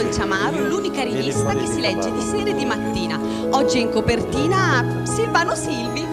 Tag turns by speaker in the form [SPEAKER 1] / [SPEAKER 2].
[SPEAKER 1] Dolciamaro, l'unica rivista che si legge di sera e di mattina. Oggi in copertina Silvano Silvi.